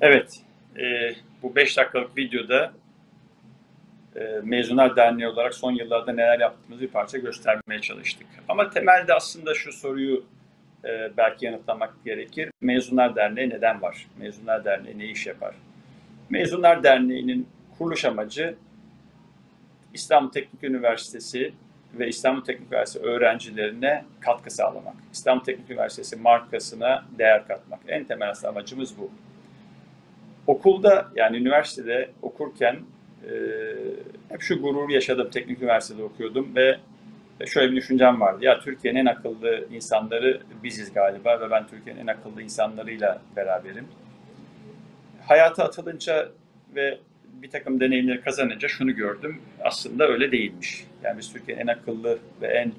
Evet, e, bu 5 dakikalık videoda e, Mezunlar Derneği olarak son yıllarda neler yaptığımızı bir parça göstermeye çalıştık. Ama temelde aslında şu soruyu e, belki yanıtlamak gerekir. Mezunlar Derneği neden var? Mezunlar Derneği ne iş yapar? Mezunlar Derneği'nin kuruluş amacı İstanbul Teknik Üniversitesi ve İstanbul Teknik Üniversitesi öğrencilerine katkı sağlamak. İstanbul Teknik Üniversitesi markasına değer katmak. En temel amacımız bu. Okulda yani üniversitede okurken e, hep şu gurur yaşadım. Teknik üniversitede okuyordum ve şöyle bir düşüncem vardı. Ya Türkiye'nin en akıllı insanları biziz galiba ve ben Türkiye'nin en akıllı insanlarıyla beraberim. Hayata atılınca ve bir takım deneyimleri kazanınca şunu gördüm. Aslında öyle değilmiş. Yani biz Türkiye'nin en akıllı ve en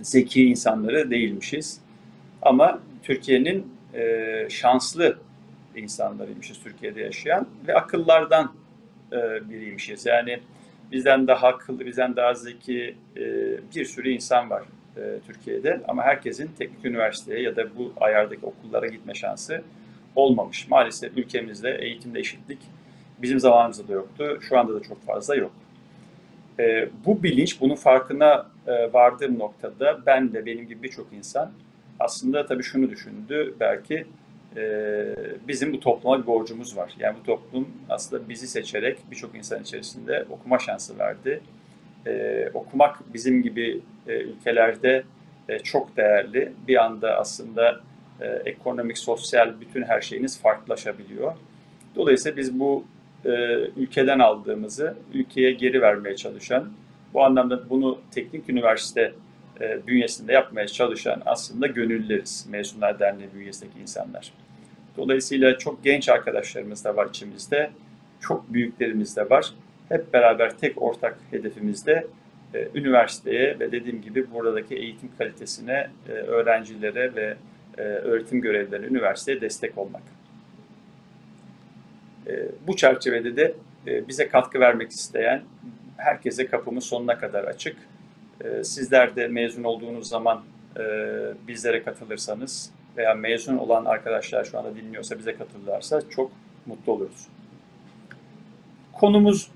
zeki insanları değilmişiz. Ama Türkiye'nin e, şanslı insanlarıymışız Türkiye'de yaşayan ve akıllardan e, biriymişiz. Yani bizden daha akıllı, bizden daha zeki e, bir sürü insan var e, Türkiye'de ama herkesin teknik üniversiteye ya da bu ayardaki okullara gitme şansı olmamış. Maalesef ülkemizde eğitimde eşitlik bizim zamanımızda da yoktu, şu anda da çok fazla yok. E, bu bilinç, bunun farkına e, vardığım noktada ben de benim gibi birçok insan aslında tabii şunu düşündü belki bizim bu topluma bir borcumuz var. Yani bu toplum aslında bizi seçerek birçok insan içerisinde okuma şansı verdi. E, okumak bizim gibi e, ülkelerde e, çok değerli. Bir anda aslında e, ekonomik, sosyal bütün her şeyiniz farklılaşabiliyor. Dolayısıyla biz bu ülkeden aldığımızı ülkeye geri vermeye çalışan, bu anlamda bunu teknik üniversite e, bünyesinde yapmaya çalışan aslında gönüllüleriz. Mezunlar Derneği bünyesindeki insanlar. Dolayısıyla çok genç arkadaşlarımız da var içimizde. Çok büyüklerimiz de var. Hep beraber tek ortak hedefimizde e, üniversiteye ve dediğim gibi buradaki eğitim kalitesine, e, öğrencilere ve e, öğretim görevlilerine üniversiteye destek olmak. E, bu çerçevede de e, bize katkı vermek isteyen herkese kapımız sonuna kadar açık. E, sizler de mezun olduğunuz zaman e, bizlere katılırsanız veya mezun olan arkadaşlar şu anda dinliyorsa bize katılırlarsa çok mutlu oluruz. Konumuz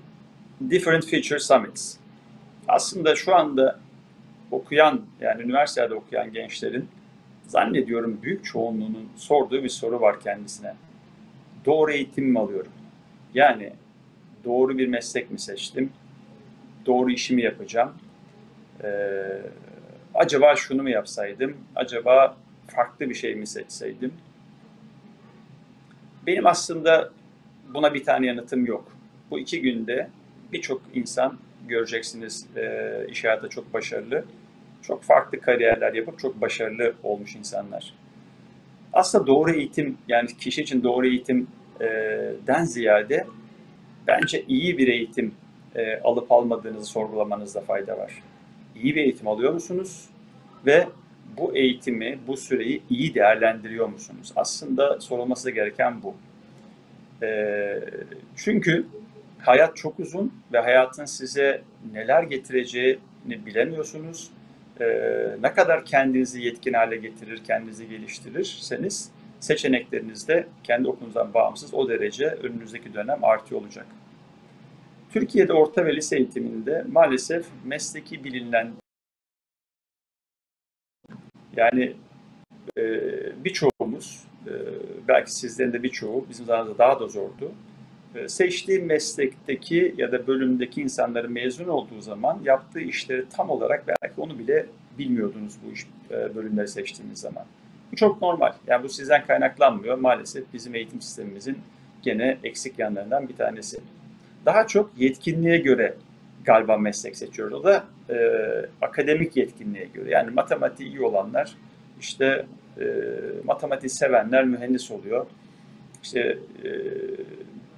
Different Future Summits. Aslında şu anda okuyan yani üniversitede okuyan gençlerin zannediyorum büyük çoğunluğunun sorduğu bir soru var kendisine. Doğru eğitim mi alıyorum? Yani doğru bir meslek mi seçtim? Doğru işimi yapacağım? Ee, acaba şunu mu yapsaydım? Acaba farklı bir şey mi seçseydim? Benim aslında buna bir tane yanıtım yok. Bu iki günde birçok insan göreceksiniz e, iş hayatı çok başarılı. Çok farklı kariyerler yapıp çok başarılı olmuş insanlar. Aslında doğru eğitim yani kişi için doğru eğitimden ziyade bence iyi bir eğitim e, alıp almadığınızı sorgulamanızda fayda var. İyi bir eğitim alıyor musunuz? Ve bu eğitimi, bu süreyi iyi değerlendiriyor musunuz? Aslında sorulması gereken bu. E, çünkü hayat çok uzun ve hayatın size neler getireceğini bilemiyorsunuz. E, ne kadar kendinizi yetkin hale getirir, kendinizi geliştirirseniz seçenekleriniz de kendi okulunuzdan bağımsız o derece önünüzdeki dönem artıyor olacak. Türkiye'de orta ve lise eğitiminde maalesef mesleki bilinen yani e, birçoğumuz, e, belki sizlerin de birçoğu, bizim zamanımızda daha da zordu. E, seçtiği meslekteki ya da bölümdeki insanların mezun olduğu zaman yaptığı işleri tam olarak belki onu bile bilmiyordunuz bu iş e, bölümleri seçtiğiniz zaman. Bu çok normal. Yani bu sizden kaynaklanmıyor. Maalesef bizim eğitim sistemimizin gene eksik yanlarından bir tanesi. Daha çok yetkinliğe göre galiba meslek seçiyoruz. O da e, akademik yetkinliğe göre. Yani matematiği iyi olanlar, işte e, matematik sevenler mühendis oluyor. İşte e,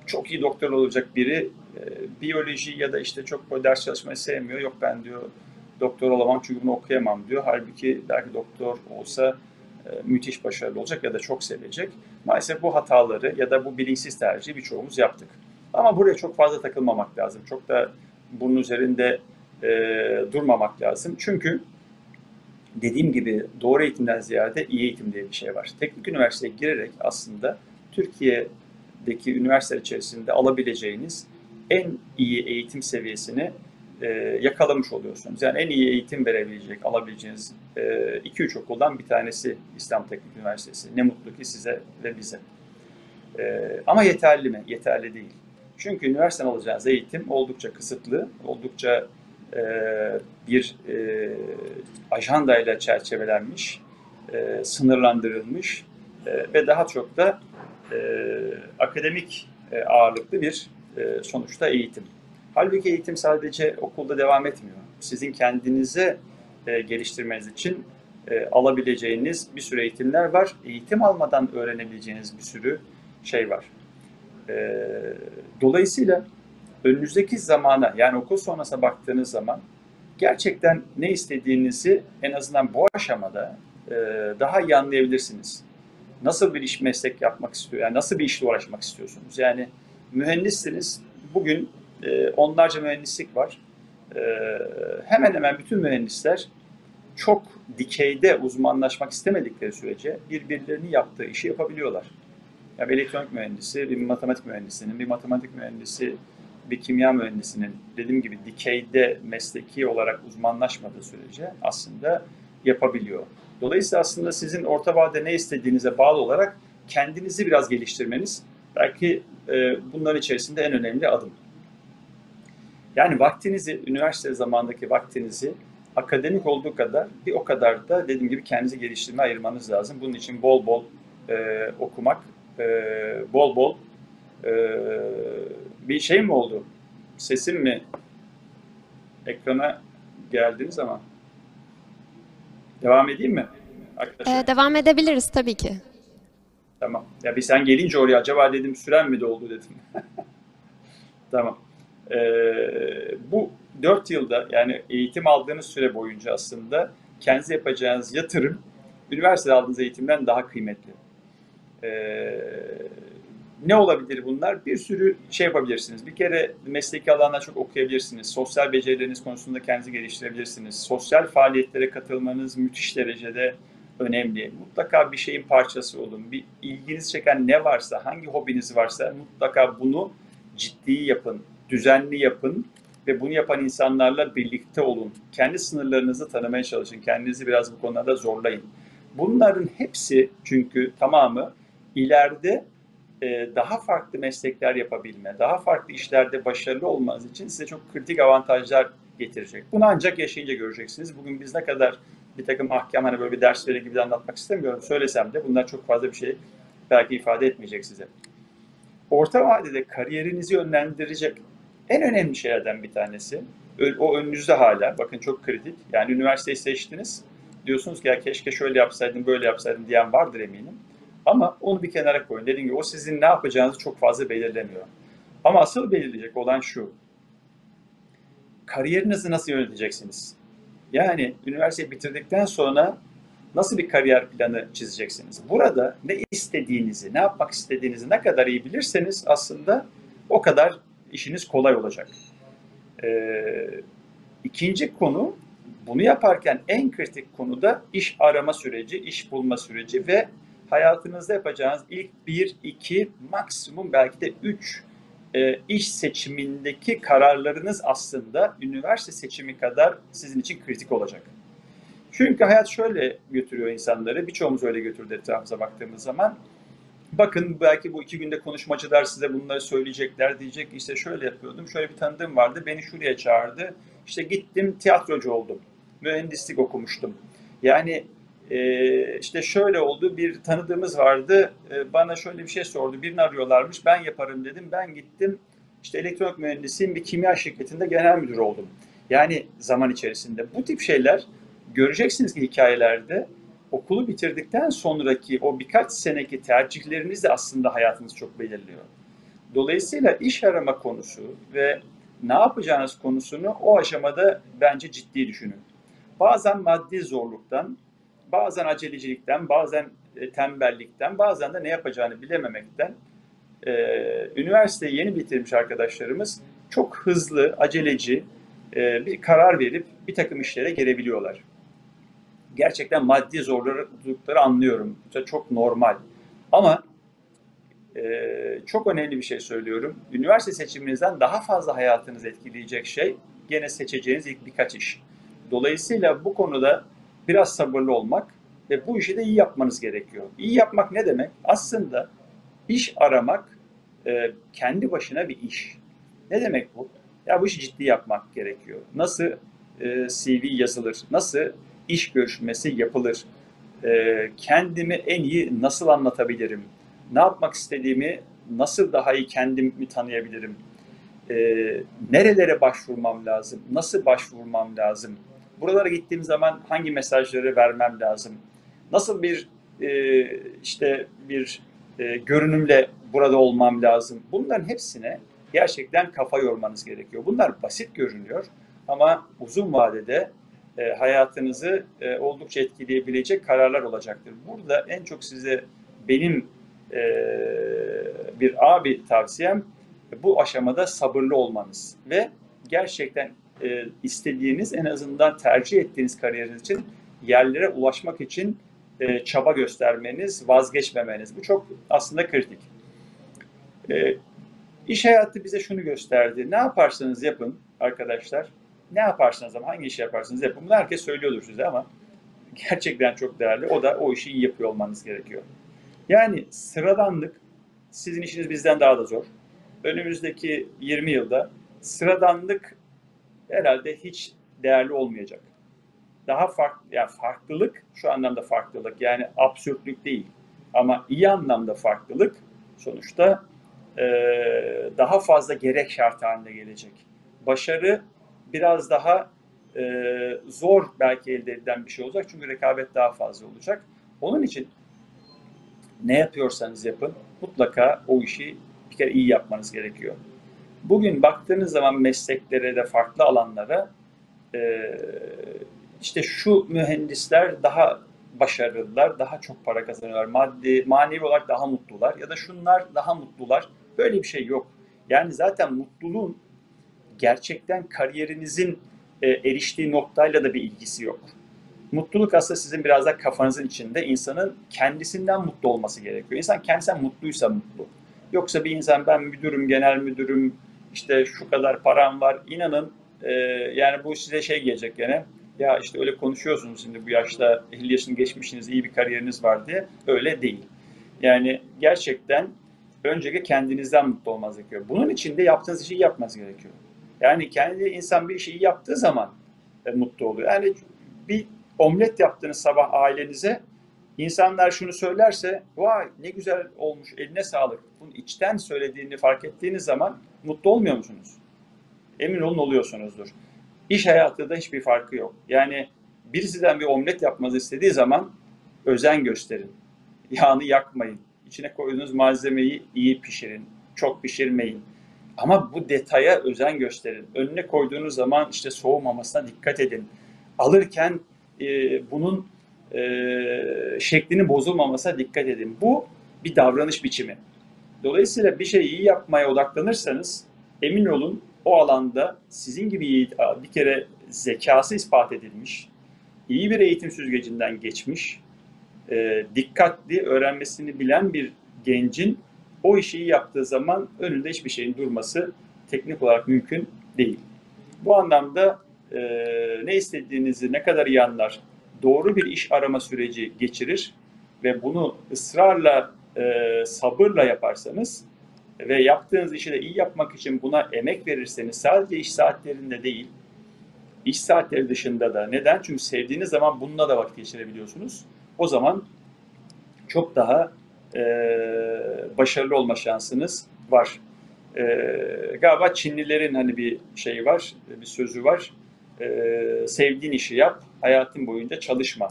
çok iyi doktor olacak biri e, biyoloji ya da işte çok böyle ders çalışmayı sevmiyor. Yok ben diyor doktor olamam çünkü bunu okuyamam diyor. Halbuki belki doktor olsa e, müthiş başarılı olacak ya da çok sevecek. Maalesef bu hataları ya da bu bilinçsiz tercihi birçoğumuz yaptık. Ama buraya çok fazla takılmamak lazım. Çok da bunun üzerinde e, durmamak lazım. Çünkü dediğim gibi doğru eğitimden ziyade iyi eğitim diye bir şey var. Teknik üniversiteye girerek aslında Türkiye'deki üniversiteler içerisinde alabileceğiniz en iyi eğitim seviyesini e, yakalamış oluyorsunuz. Yani en iyi eğitim verebilecek, alabileceğiniz 2-3 e, okuldan bir tanesi İslam Teknik Üniversitesi. Ne mutlu ki size ve bize. E, ama yeterli mi? Yeterli değil. Çünkü üniversiteden alacağınız eğitim oldukça kısıtlı, oldukça e, bir e, ajandayla çerçevelenmiş, e, sınırlandırılmış e, ve daha çok da e, akademik e, ağırlıklı bir e, sonuçta eğitim. Halbuki eğitim sadece okulda devam etmiyor. Sizin kendinize e, geliştirmeniz için e, alabileceğiniz bir sürü eğitimler var. Eğitim almadan öğrenebileceğiniz bir sürü şey var. E, dolayısıyla önünüzdeki zamana yani okul sonrasına baktığınız zaman gerçekten ne istediğinizi en azından bu aşamada e, daha iyi anlayabilirsiniz. Nasıl bir iş meslek yapmak istiyor, yani nasıl bir işle uğraşmak istiyorsunuz? Yani mühendissiniz, bugün e, onlarca mühendislik var. E, hemen hemen bütün mühendisler çok dikeyde uzmanlaşmak istemedikleri sürece birbirlerinin yaptığı işi yapabiliyorlar. Yani bir elektronik mühendisi, bir matematik mühendisinin, bir matematik mühendisi, bir kimya mühendisinin dediğim gibi dikeyde mesleki olarak uzmanlaşmadığı sürece aslında yapabiliyor. Dolayısıyla aslında sizin orta vadede ne istediğinize bağlı olarak kendinizi biraz geliştirmeniz belki e, bunların içerisinde en önemli adım. Yani vaktinizi, üniversite zamandaki vaktinizi akademik olduğu kadar bir o kadar da dediğim gibi kendinizi geliştirme ayırmanız lazım. Bunun için bol bol e, okumak, e, bol bol e, bir şey mi oldu? Sesim mi ekrana geldiniz ama devam edeyim mi? Arkadaşlar? Ee, devam edebiliriz tabii ki. Tamam. Ya bir sen gelince oraya acaba dedim süren mi doldu dedim. tamam. Ee, bu 4 yılda yani eğitim aldığınız süre boyunca aslında kendinize yapacağınız yatırım üniversitede aldığınız eğitimden daha kıymetli. Ee, ne olabilir bunlar? Bir sürü şey yapabilirsiniz. Bir kere mesleki alanlar çok okuyabilirsiniz. Sosyal becerileriniz konusunda kendinizi geliştirebilirsiniz. Sosyal faaliyetlere katılmanız müthiş derecede önemli. Mutlaka bir şeyin parçası olun. Bir ilginizi çeken ne varsa, hangi hobiniz varsa mutlaka bunu ciddi yapın, düzenli yapın ve bunu yapan insanlarla birlikte olun. Kendi sınırlarınızı tanımaya çalışın. Kendinizi biraz bu konuda zorlayın. Bunların hepsi çünkü tamamı ileride e, daha farklı meslekler yapabilme, daha farklı işlerde başarılı olmanız için size çok kritik avantajlar getirecek. Bunu ancak yaşayınca göreceksiniz. Bugün biz ne kadar bir takım ahkam hani böyle bir dersleri gibi de anlatmak istemiyorum. Söylesem de bunlar çok fazla bir şey belki ifade etmeyecek size. Orta vadede kariyerinizi yönlendirecek en önemli şeylerden bir tanesi. O önünüzde hala. Bakın çok kritik. Yani üniversiteyi seçtiniz. Diyorsunuz ki ya keşke şöyle yapsaydım, böyle yapsaydım diyen vardır eminim. Ama onu bir kenara koyun. Dediğim gibi o sizin ne yapacağınızı çok fazla belirlemiyor. Ama asıl belirleyecek olan şu. Kariyerinizi nasıl yöneteceksiniz? Yani üniversiteyi bitirdikten sonra nasıl bir kariyer planı çizeceksiniz? Burada ne istediğinizi, ne yapmak istediğinizi ne kadar iyi bilirseniz aslında o kadar işiniz kolay olacak. Ee, ikinci konu bunu yaparken en kritik konu da iş arama süreci, iş bulma süreci ve hayatınızda yapacağınız ilk bir, iki, maksimum belki de üç e, iş seçimindeki kararlarınız aslında üniversite seçimi kadar sizin için kritik olacak. Çünkü hayat şöyle götürüyor insanları, birçoğumuz öyle götürdü etrafımıza baktığımız zaman. Bakın belki bu iki günde konuşmacılar size bunları söyleyecekler. Diyecek işte şöyle yapıyordum, şöyle bir tanıdığım vardı, beni şuraya çağırdı. İşte gittim tiyatrocu oldum, mühendislik okumuştum. Yani e, işte şöyle oldu, bir tanıdığımız vardı, e, bana şöyle bir şey sordu, birini arıyorlarmış, ben yaparım dedim, ben gittim, işte elektronik mühendisiyim, bir kimya şirketinde genel müdür oldum. Yani zaman içerisinde bu tip şeyler göreceksiniz ki hikayelerde okulu bitirdikten sonraki o birkaç seneki tercihleriniz de aslında hayatınızı çok belirliyor. Dolayısıyla iş arama konusu ve ne yapacağınız konusunu o aşamada bence ciddi düşünün. Bazen maddi zorluktan, bazen acelecilikten, bazen e, tembellikten, bazen de ne yapacağını bilememekten e, üniversiteyi yeni bitirmiş arkadaşlarımız çok hızlı, aceleci e, bir karar verip bir takım işlere gelebiliyorlar. Gerçekten maddi zorlukları anlıyorum. Çok normal. Ama Ee, çok önemli bir şey söylüyorum. Üniversite seçiminizden daha fazla hayatınızı etkileyecek şey gene seçeceğiniz ilk birkaç iş. Dolayısıyla bu konuda biraz sabırlı olmak ve bu işi de iyi yapmanız gerekiyor. İyi yapmak ne demek? Aslında iş aramak e, kendi başına bir iş. Ne demek bu? Ya bu işi ciddi yapmak gerekiyor. Nasıl e, CV yazılır? Nasıl iş görüşmesi yapılır? E, kendimi en iyi nasıl anlatabilirim? Ne yapmak istediğimi nasıl daha iyi kendimi tanıyabilirim? E, nerelere başvurmam lazım? Nasıl başvurmam lazım? Buralara gittiğim zaman hangi mesajları vermem lazım? Nasıl bir e, işte bir e, görünümle burada olmam lazım? Bunların hepsine gerçekten kafa yormanız gerekiyor. Bunlar basit görünüyor ama uzun vadede e, hayatınızı e, oldukça etkileyebilecek kararlar olacaktır. Burada en çok size benim e, bir abi tavsiyem bu aşamada sabırlı olmanız ve gerçekten e, istediğiniz en azından tercih ettiğiniz kariyeriniz için yerlere ulaşmak için e, çaba göstermeniz, vazgeçmemeniz. Bu çok aslında kritik. E, iş hayatı bize şunu gösterdi. Ne yaparsanız yapın arkadaşlar. Ne yaparsanız ama hangi işi yaparsanız yapın. Bunu herkes söylüyordur size ama gerçekten çok değerli. O da o işi iyi yapıyor olmanız gerekiyor. Yani sıradanlık sizin işiniz bizden daha da zor. Önümüzdeki 20 yılda sıradanlık herhalde hiç değerli olmayacak. Daha farklı, yani farklılık şu anlamda farklılık yani absürtlük değil ama iyi anlamda farklılık sonuçta e, daha fazla gerek şart haline gelecek. Başarı biraz daha e, zor belki elde edilen bir şey olacak çünkü rekabet daha fazla olacak. Onun için ne yapıyorsanız yapın mutlaka o işi bir kere iyi yapmanız gerekiyor. Bugün baktığınız zaman mesleklere de farklı alanlara e, işte şu mühendisler daha başarılılar, daha çok para kazanıyorlar, maddi, manevi olarak daha mutlular ya da şunlar daha mutlular. Böyle bir şey yok. Yani zaten mutluluğun gerçekten kariyerinizin e, eriştiği noktayla da bir ilgisi yok. Mutluluk aslında sizin biraz da kafanızın içinde insanın kendisinden mutlu olması gerekiyor. İnsan kendisinden mutluysa mutlu. Yoksa bir insan ben müdürüm, genel müdürüm, işte şu kadar param var. İnanın e, yani bu size şey gelecek gene. Ya işte öyle konuşuyorsunuz şimdi bu yaşta 50 yaşını geçmişsiniz, iyi bir kariyeriniz var diye. Öyle değil. Yani gerçekten öncelikle kendinizden mutlu olmanız gerekiyor. Bunun için de yaptığınız işi yapmanız gerekiyor. Yani kendi insan bir işi yaptığı zaman e, mutlu oluyor. Yani bir omlet yaptığınız sabah ailenize insanlar şunu söylerse vay ne güzel olmuş eline sağlık. Bunu içten söylediğini fark ettiğiniz zaman mutlu olmuyor musunuz? Emin olun oluyorsunuzdur. İş hayatında hiçbir farkı yok. Yani birisiden bir omlet yapmanızı istediği zaman özen gösterin. Yağını yakmayın. İçine koyduğunuz malzemeyi iyi pişirin. Çok pişirmeyin. Ama bu detaya özen gösterin. Önüne koyduğunuz zaman işte soğumamasına dikkat edin. Alırken e, bunun e, şeklinin bozulmamasına dikkat edin. Bu bir davranış biçimi. Dolayısıyla bir şeyi iyi yapmaya odaklanırsanız emin olun o alanda sizin gibi bir kere zekası ispat edilmiş, iyi bir eğitim süzgecinden geçmiş, e, dikkatli öğrenmesini bilen bir gencin o işi iyi yaptığı zaman önünde hiçbir şeyin durması teknik olarak mümkün değil. Bu anlamda e, ne istediğinizi ne kadar iyi anlar, doğru bir iş arama süreci geçirir ve bunu ısrarla, e, sabırla yaparsanız ve yaptığınız işi de iyi yapmak için buna emek verirseniz sadece iş saatlerinde değil, iş saatleri dışında da neden? Çünkü sevdiğiniz zaman bununla da vakit geçirebiliyorsunuz. O zaman çok daha e, başarılı olma şansınız var. E, galiba Çinlilerin hani bir şeyi var, bir sözü var. E, sevdiğin işi yap, hayatın boyunca çalışma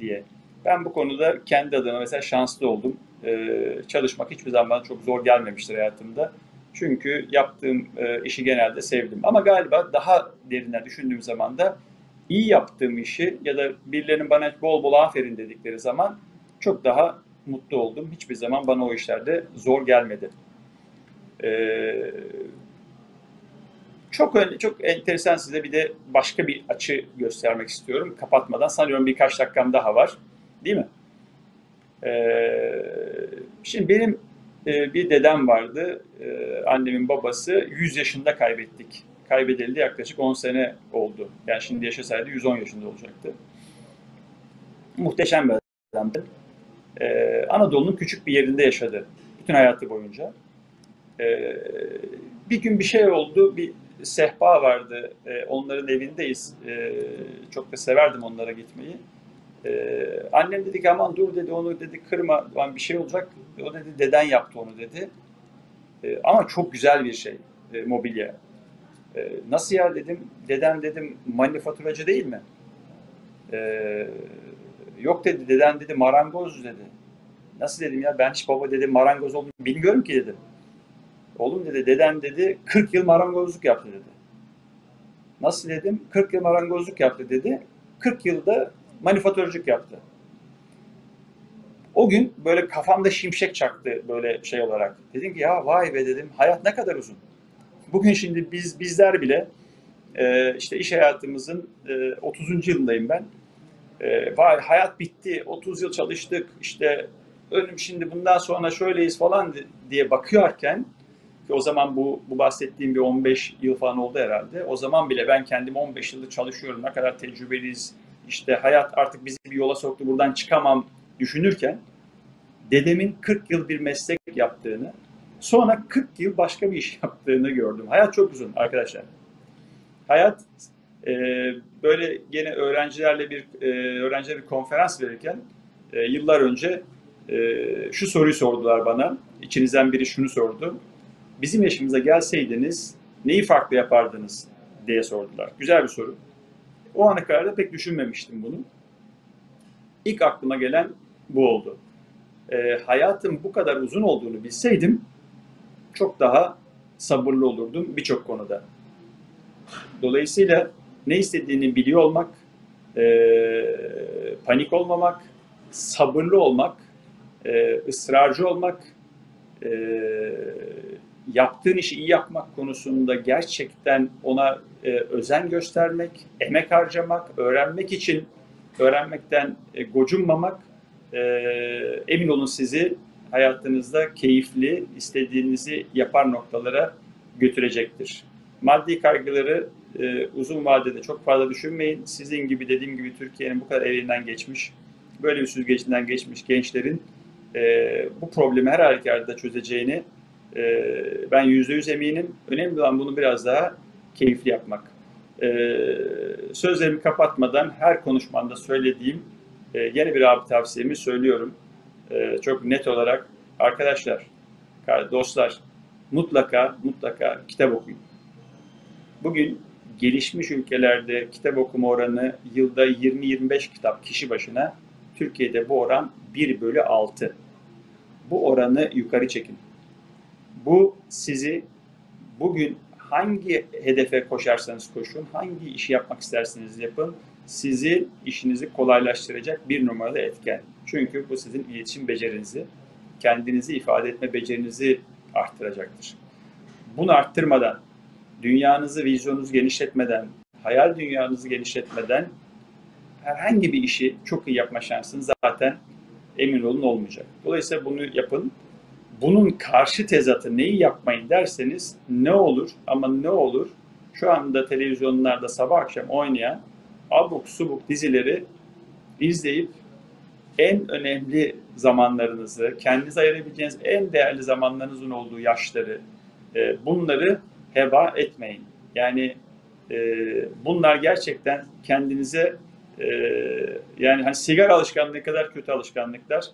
diye. Ben bu konuda kendi adıma mesela şanslı oldum. Ee, çalışmak hiçbir zaman çok zor gelmemiştir hayatımda. Çünkü yaptığım e, işi genelde sevdim. Ama galiba daha derinden düşündüğüm zaman da iyi yaptığım işi ya da birilerinin bana bol bol aferin dedikleri zaman çok daha mutlu oldum. Hiçbir zaman bana o işlerde zor gelmedi. Ee, çok çok enteresan size bir de başka bir açı göstermek istiyorum. Kapatmadan sanıyorum birkaç dakikam daha var. Değil mi? Ee, şimdi benim e, bir dedem vardı. E, annemin babası 100 yaşında kaybettik. Kaybedildi yaklaşık 10 sene oldu. Yani şimdi yaşasaydı 110 yaşında olacaktı. Muhteşem bir adamdı. E, Anadolu'nun küçük bir yerinde yaşadı. Bütün hayatı boyunca. Bir gün bir şey oldu. Bir sehpa vardı. Onların evindeyiz. Çok da severdim onlara gitmeyi. E, annem dedi ki aman dur dedi onu dedi kırma yani bir şey olacak. O dedi deden yaptı onu dedi. E, ama çok güzel bir şey e, mobilya. E, nasıl ya dedim. Dedem dedim manifaturacı değil mi? E, yok dedi deden dedi marangoz dedi. Nasıl dedim ya ben hiç baba dedi marangoz olduğunu bilmiyorum ki dedim. Oğlum dedi deden dedi 40 yıl marangozluk yaptı dedi. Nasıl dedim? 40 yıl marangozluk yaptı dedi. 40 yılda manifaturacılık yaptı. O gün böyle kafamda şimşek çaktı böyle şey olarak. Dedim ki ya vay be dedim hayat ne kadar uzun. Bugün şimdi biz bizler bile e, işte iş hayatımızın e, 30. yılındayım ben. E, vay hayat bitti 30 yıl çalıştık işte ölüm şimdi bundan sonra şöyleyiz falan diye bakıyorken ki o zaman bu, bu bahsettiğim bir 15 yıl falan oldu herhalde. O zaman bile ben kendim 15 yıldır çalışıyorum. Ne kadar tecrübeliyiz. İşte hayat artık bizi bir yola soktu buradan çıkamam düşünürken dedemin 40 yıl bir meslek yaptığını sonra 40 yıl başka bir iş yaptığını gördüm. Hayat çok uzun arkadaşlar. Hayat e, böyle gene öğrencilerle bir e, öğrencilere bir konferans verirken e, yıllar önce e, şu soruyu sordular bana. İçinizden biri şunu sordu bizim yaşımıza gelseydiniz neyi farklı yapardınız diye sordular. Güzel bir soru. O ana kadar da pek düşünmemiştim bunu. İlk aklıma gelen bu oldu. E, hayatın bu kadar uzun olduğunu bilseydim çok daha sabırlı olurdum birçok konuda. Dolayısıyla ne istediğini biliyor olmak, e, panik olmamak, sabırlı olmak, e, ısrarcı olmak, e, yaptığın işi iyi yapmak konusunda gerçekten ona e, özen göstermek, emek harcamak, öğrenmek için öğrenmekten e, gocunmamak e, emin olun sizi hayatınızda keyifli, istediğinizi yapar noktalara götürecektir. Maddi kaygıları e, uzun vadede çok fazla düşünmeyin. Sizin gibi dediğim gibi Türkiye'nin bu kadar elinden geçmiş, böyle bir süzgecinden geçmiş gençlerin e, bu problemi her halükarda çözeceğini e, ben yüzde yüz eminim. Önemli olan bunu biraz daha keyifli yapmak. E, sözlerimi kapatmadan her konuşmanda söylediğim e, yeni bir abi tavsiyemi söylüyorum. E, çok net olarak arkadaşlar, dostlar mutlaka mutlaka kitap okuyun. Bugün gelişmiş ülkelerde kitap okuma oranı yılda 20-25 kitap kişi başına. Türkiye'de bu oran 1 bölü 6. Bu oranı yukarı çekin. Bu sizi bugün hangi hedefe koşarsanız koşun, hangi işi yapmak isterseniz yapın, sizi işinizi kolaylaştıracak bir numaralı etken. Çünkü bu sizin iletişim becerinizi, kendinizi ifade etme becerinizi arttıracaktır. Bunu arttırmadan, dünyanızı, vizyonunuzu genişletmeden, hayal dünyanızı genişletmeden herhangi bir işi çok iyi yapma şansınız zaten emin olun olmayacak. Dolayısıyla bunu yapın bunun karşı tezatı neyi yapmayın derseniz ne olur ama ne olur şu anda televizyonlarda sabah akşam oynayan abuk subuk dizileri izleyip en önemli zamanlarınızı, kendiniz ayırabileceğiniz en değerli zamanlarınızın olduğu yaşları e, bunları heba etmeyin. Yani e, bunlar gerçekten kendinize e, yani hani sigara alışkanlığı kadar kötü alışkanlıklar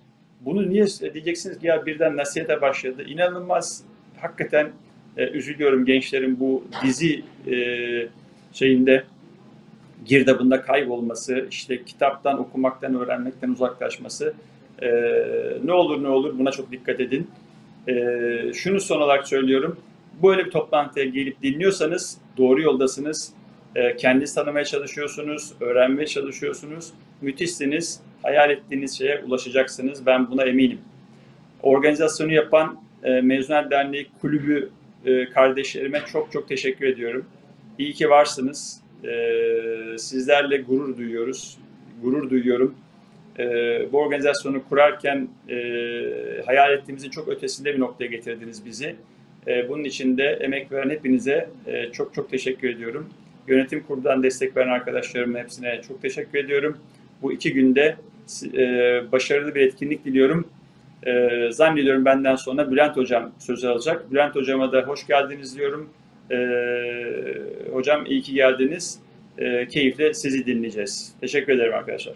bunu niye diyeceksiniz ki ya birden nasihete başladı. İnanılmaz hakikaten e, üzülüyorum gençlerin bu dizi e, şeyinde girdabında kaybolması, işte kitaptan okumaktan, öğrenmekten uzaklaşması. E, ne olur ne olur buna çok dikkat edin. E, şunu son olarak söylüyorum. Böyle bir toplantıya gelip dinliyorsanız doğru yoldasınız. E, kendinizi tanımaya çalışıyorsunuz, öğrenmeye çalışıyorsunuz. Müthişsiniz hayal ettiğiniz şeye ulaşacaksınız. Ben buna eminim. Organizasyonu yapan e, Derneği kulübü e, kardeşlerime çok çok teşekkür ediyorum. İyi ki varsınız. E, sizlerle gurur duyuyoruz. Gurur duyuyorum. e, bu organizasyonu kurarken hayal ettiğimizin çok ötesinde bir noktaya getirdiniz bizi. Bunun için de emek veren hepinize çok çok teşekkür ediyorum. Yönetim kurulundan destek veren arkadaşlarımın hepsine çok teşekkür ediyorum. Bu iki günde e, başarılı bir etkinlik diliyorum. E, zannediyorum benden sonra Bülent Hocam sözü alacak. Bülent Hocama da hoş geldiniz diyorum. E, hocam iyi ki geldiniz. E, keyifle sizi dinleyeceğiz. Teşekkür ederim arkadaşlar.